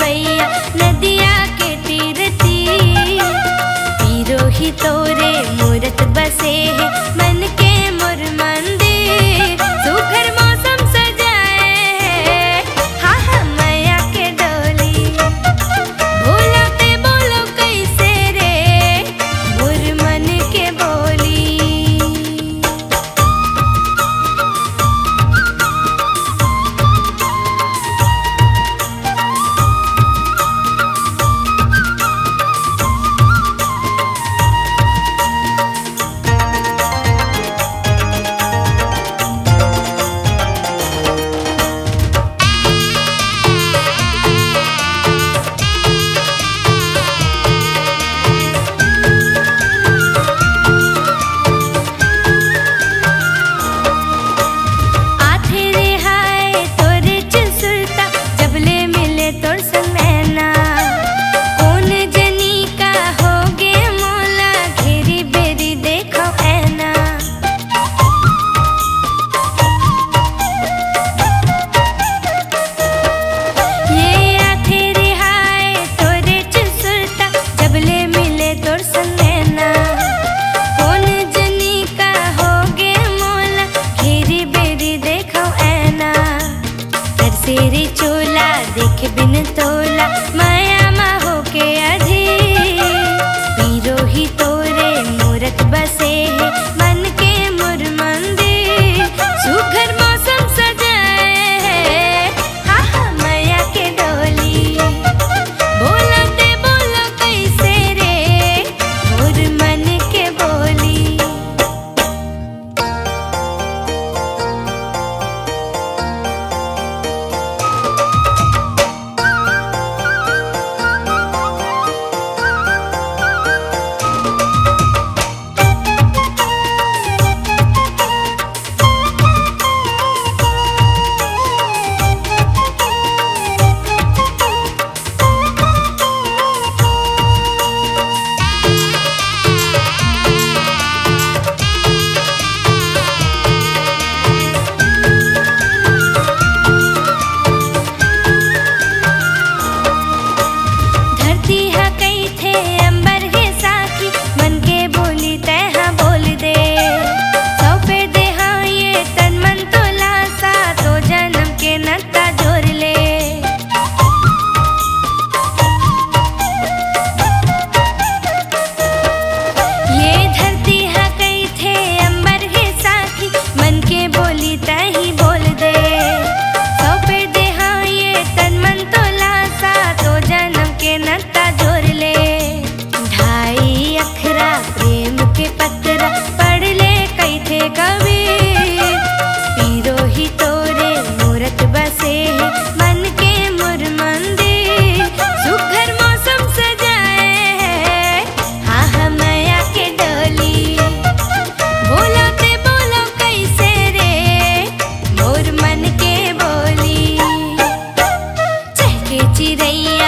வையா चोला देख बिन तोला। சிறையா